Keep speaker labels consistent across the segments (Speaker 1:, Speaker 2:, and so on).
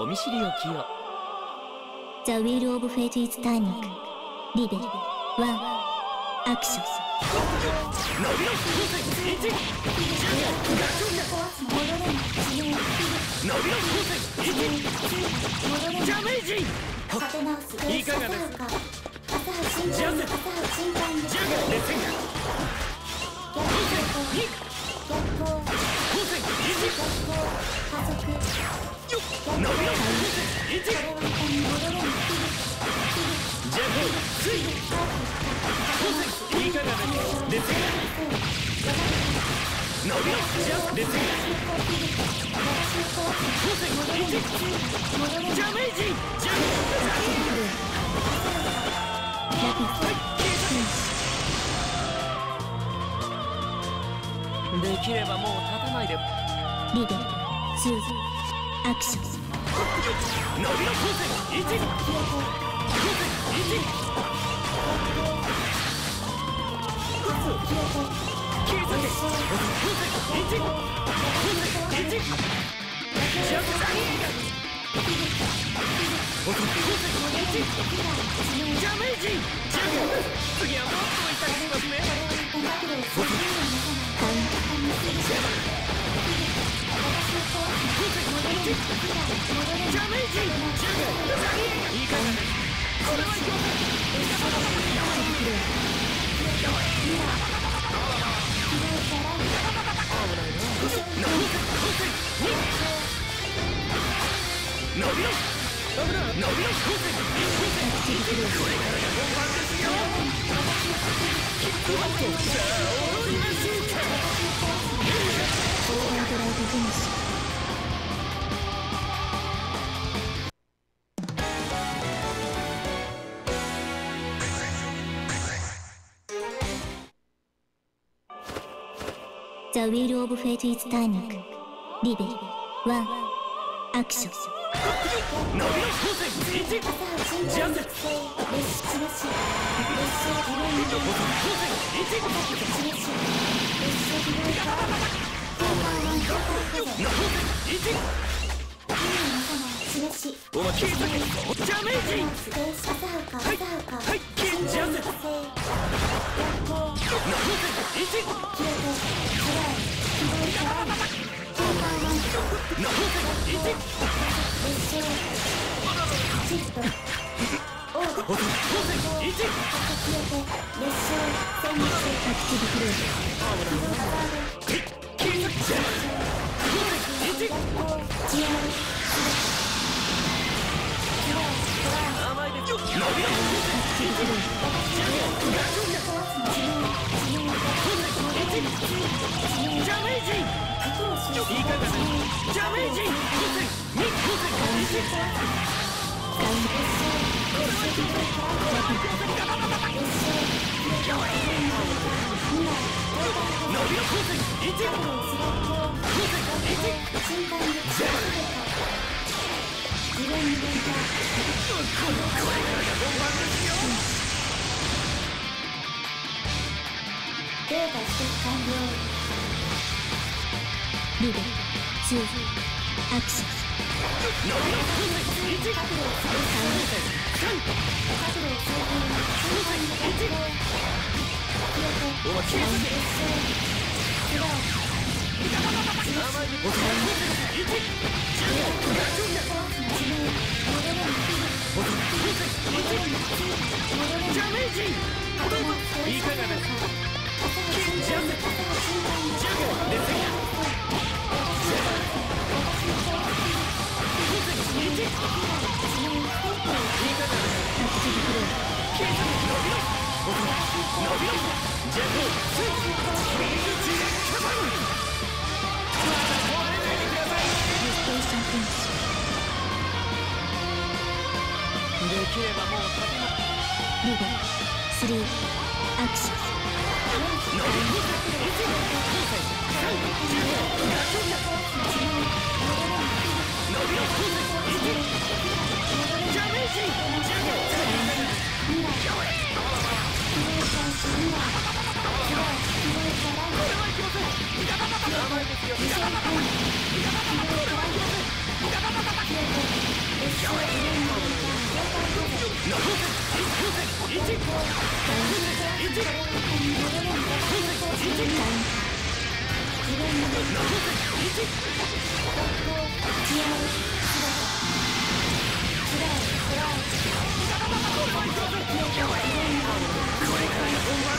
Speaker 1: お見知りおきを。
Speaker 2: The Wheel of Fate is turning リベル1アクション
Speaker 1: 伸びろ風船1伸びろ風船1ダメージいかがですかジャズジャガレセンガ風船2風船1伸びろ風船1ジャガスイ風船いかがですかレセンガ伸びろジャレセンガ風船1ダメージジャ
Speaker 2: ラピッ
Speaker 1: できればもう立たな。いで
Speaker 2: リベル2アクション。
Speaker 1: 伸びろ風船1これはいきま
Speaker 2: The Wheel of Fate is turning. Level 1 Action.
Speaker 1: 伸びの光線1ジャンセット光線1戦士お待ちしてジャメージはかはい金ジャズ何ー
Speaker 2: データ取得完了。リベル2アクション
Speaker 1: 伸びろ風船1伸びろジャグスイッチミージーカバンまだ壊れないでください
Speaker 2: リーションフィニッシュ
Speaker 1: できればもう立てな
Speaker 2: リベル3アクション
Speaker 1: 甘い Yeah. これから本番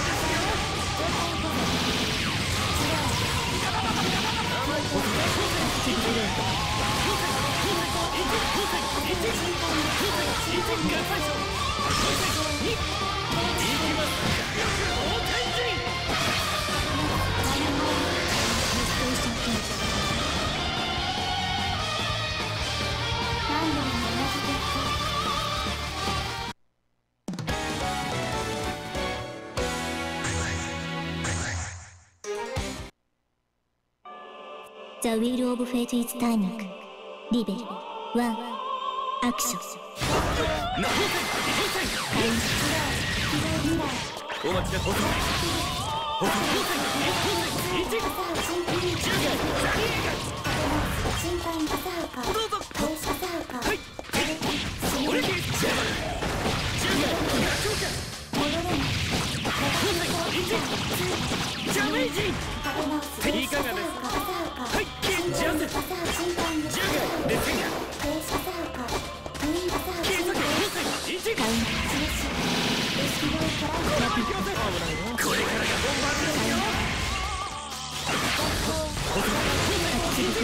Speaker 1: The wheel of fate is turning. Rebel one, action.
Speaker 2: お待ち
Speaker 1: なさい。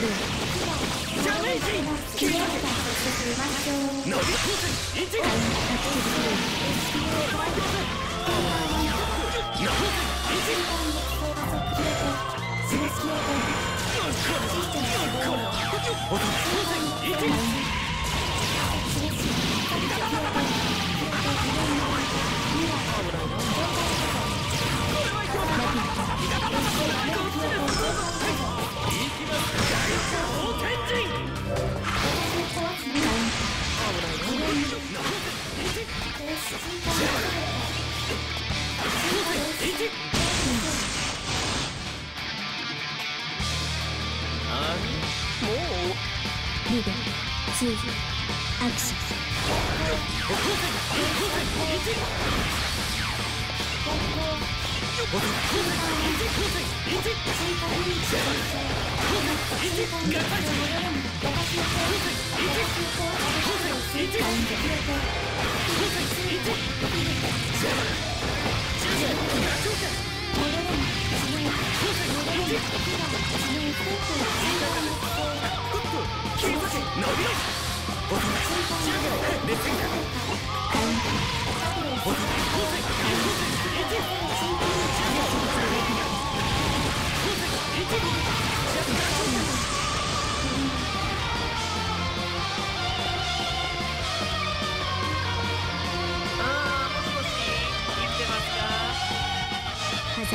Speaker 2: るジャメーが
Speaker 1: ス
Speaker 2: ー
Speaker 1: リベチーズアクション完全狭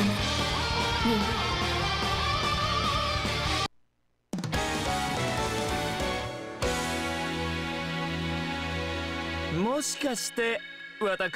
Speaker 2: 間しかして私